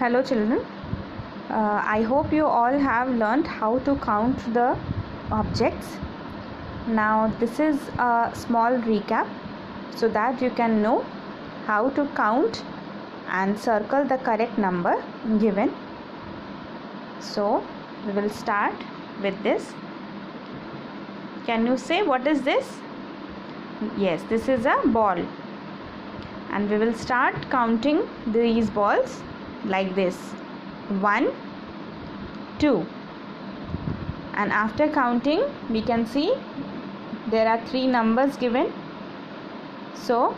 Hello, children. Uh, I hope you all have learned how to count the objects. Now, this is a small recap so that you can know how to count and circle the correct number given. So, we will start with this. Can you say what is this? Yes, this is a ball. And we will start counting these balls like this. 1 2 and after counting we can see there are three numbers given. So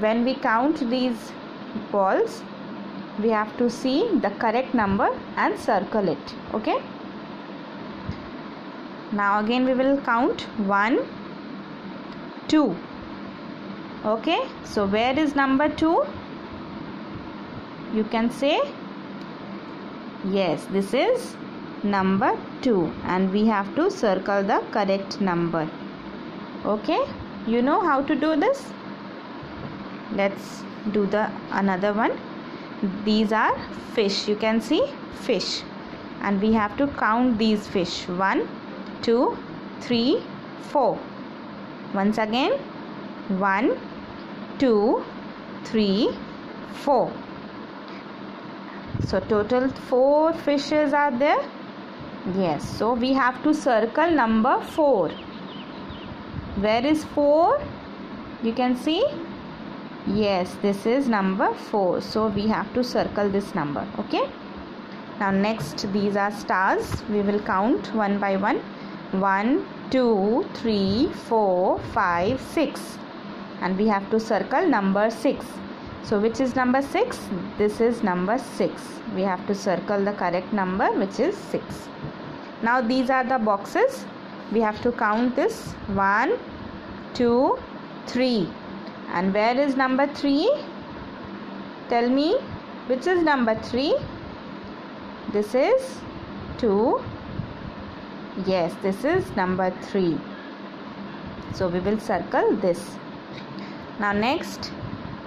when we count these balls we have to see the correct number and circle it okay? Now again we will count. 1 2 okay? So where is number 2 you can say yes this is number 2 and we have to circle the correct number. Okay? You know how to do this? Let's do the another one. These are fish. You can see fish. And we have to count these fish. 1 2 3 4 once again. 1 2 3 4 so total four fishes are there. Yes so we have to circle number 4 where is 4 you can see? Yes this is number 4 so we have to circle this number okay? Now next these are stars. We will count one by one. 1 2 3 4 5 6 and we have to circle number 6 so which is number 6 this is number 6 we have to circle the correct number which is 6 now these are the boxes. We have to count this. 1 2 3 and where is number 3 tell me which is number 3 this is 2 yes this is number 3 so we will circle this. Now next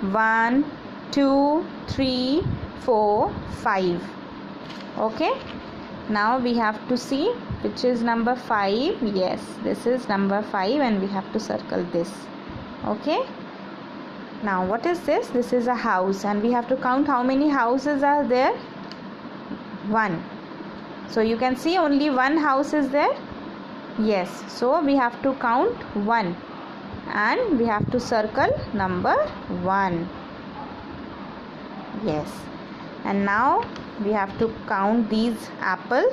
1 2 3 4 5 okay? Now we have to see which is number 5 yes this is number 5 and we have to circle this. Okay? Now what is this? This is a house and we have to count how many houses are there? One. So you can see only one house is there? Yes. So we have to count one and we have to circle number 1 yes. And now we have to count these apple.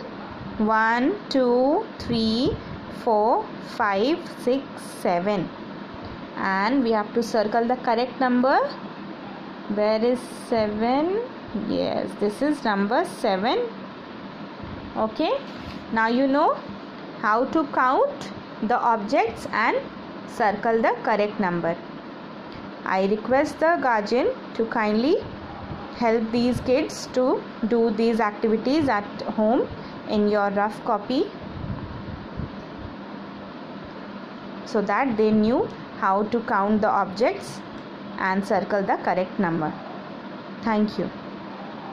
1 2 3 4 5 6 7 and we have to circle the correct number. Where is 7 yes this is number 7 okay. Now you know how to count the objects and circle the correct number. I request the guardian to kindly help these kids to do these activities at home in your rough copy so that they knew how to count the objects and circle the correct number. Thank you.